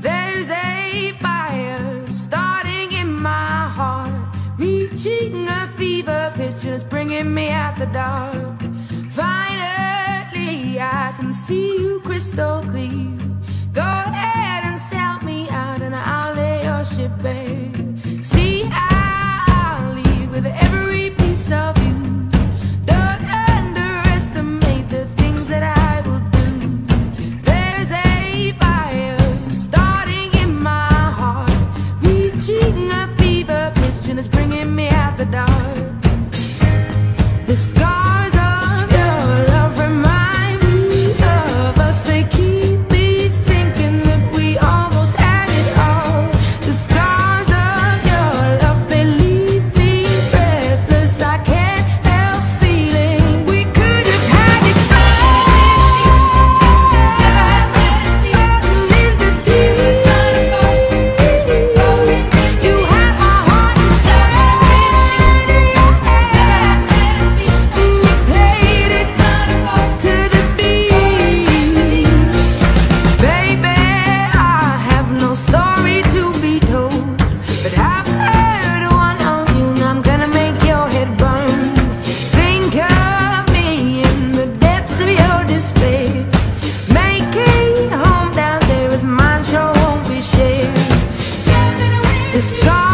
There's a fire starting in my heart, reaching a fever pitch, and it's bringing me out the dark. Finally, I can see you crystal clear. The dark. The sky. the sky.